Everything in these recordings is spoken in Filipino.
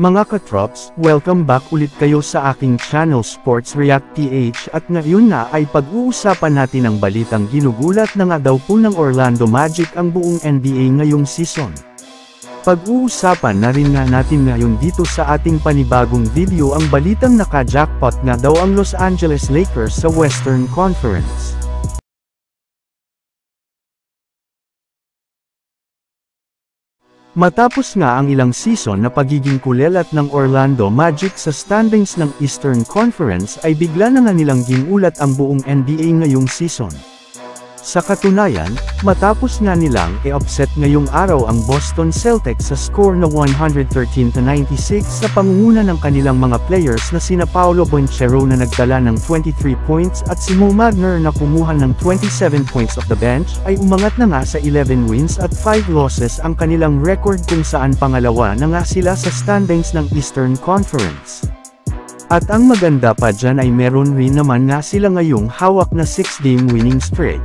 Mga katrops, welcome back ulit kayo sa aking channel Sports React PH at ngayon na ay pag-uusapan natin ang balitang ginugulat na nga daw po ng Orlando Magic ang buong NBA ngayong season. Pag-uusapan na rin nga natin ngayon dito sa ating panibagong video ang balitang naka-jackpot nga daw ang Los Angeles Lakers sa Western Conference. Matapos nga ang ilang season na pagiging kulelat ng Orlando Magic sa standings ng Eastern Conference ay bigla na nga nilang ginulat ang buong NBA ngayong season. Sa katunayan, matapos nga nilang e-upset ngayong araw ang Boston Celtics sa score na 113-96 sa pangunguna ng kanilang mga players na sina Paolo Bonchero na nagdala ng 23 points at si Mo Magner na kumuha ng 27 points of the bench, ay umangat na nga sa 11 wins at 5 losses ang kanilang record kung saan pangalawa na nga sila sa standings ng Eastern Conference. At ang maganda pa dyan ay meron rin naman nga sila ngayong hawak na 6-game winning streak.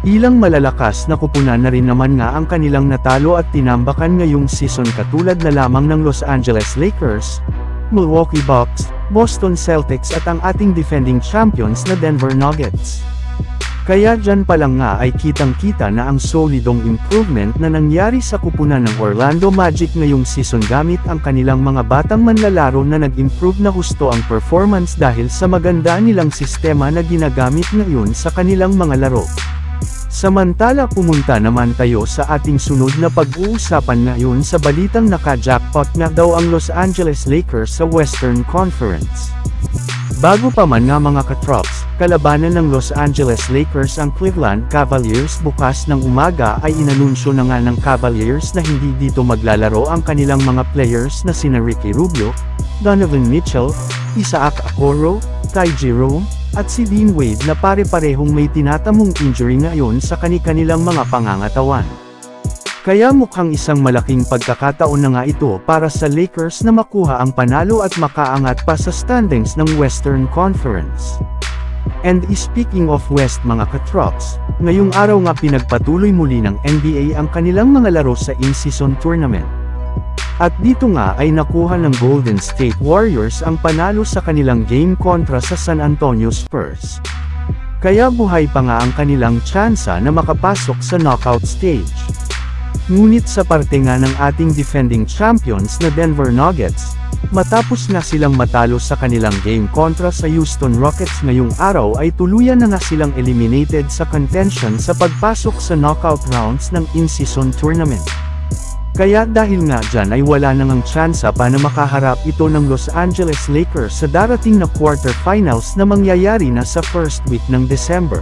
Ilang malalakas na kupunan na rin naman nga ang kanilang natalo at tinambakan ngayong season katulad na lamang ng Los Angeles Lakers, Milwaukee Bucks, Boston Celtics at ang ating defending champions na Denver Nuggets. Kaya dyan pa lang nga ay kitang-kita na ang solidong improvement na nangyari sa kupunan ng Orlando Magic ngayong season gamit ang kanilang mga batang manlalaro na nag-improve na husto ang performance dahil sa maganda nilang sistema na ginagamit ngayon sa kanilang mga laro. Samantala pumunta naman tayo sa ating sunod na pag-uusapan ngayon sa balitang naka-jackpot na daw ang Los Angeles Lakers sa Western Conference. Bago pa man nga mga katrops, kalabanan ng Los Angeles Lakers ang Cleveland Cavaliers bukas ng umaga ay inanunsyo na nga ng Cavaliers na hindi dito maglalaro ang kanilang mga players na sina Ricky Rubio, Donovan Mitchell, Isaac Okoro, Ty Jerome, at si Dean Wade na pare-parehong may tinatamong injury ngayon sa kani-kanilang mga pangangatawan. Kaya mukhang isang malaking pagkakataon na nga ito para sa Lakers na makuha ang panalo at makaangat pa sa standings ng Western Conference. And speaking of West mga katrops, ngayong araw nga pinagpatuloy muli ng NBA ang kanilang mga laro sa in-season tournament. At dito nga ay nakuha ng Golden State Warriors ang panalo sa kanilang game kontra sa San Antonio Spurs. Kaya buhay pa nga ang kanilang tsansa na makapasok sa knockout stage. Ngunit sa parte nga ng ating defending champions na Denver Nuggets, matapos nga silang matalo sa kanilang game kontra sa Houston Rockets ngayong araw ay tuluyan na nga silang eliminated sa contention sa pagpasok sa knockout rounds ng in-season tournament. Kaya dahil nga dyan ay wala nang ang tsansa pa na makaharap ito ng Los Angeles Lakers sa darating na quarterfinals na mangyayari na sa first week ng December.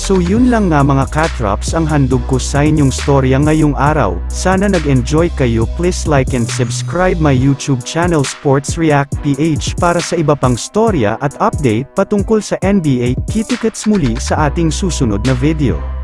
So yun lang nga mga katrops ang handog ko sa inyong storya ngayong araw, sana nag-enjoy kayo please like and subscribe my YouTube channel Sports React PH para sa iba pang storya at update patungkol sa NBA, kitikets muli sa ating susunod na video.